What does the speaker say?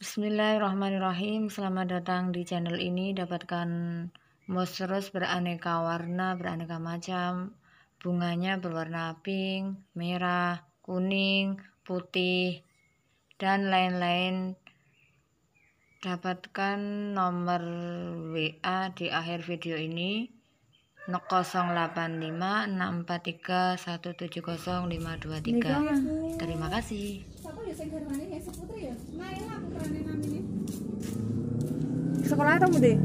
Bismillahirrahmanirrahim. Selamat datang di channel ini. Dapatkan monstrous beraneka warna Beraneka macam. Bunganya berwarna pink, merah, kuning, putih Dan lain-lain. Dapatkan nomor WA di akhir video ini. 085 643 170 523 Terima kasih chocolate không một gì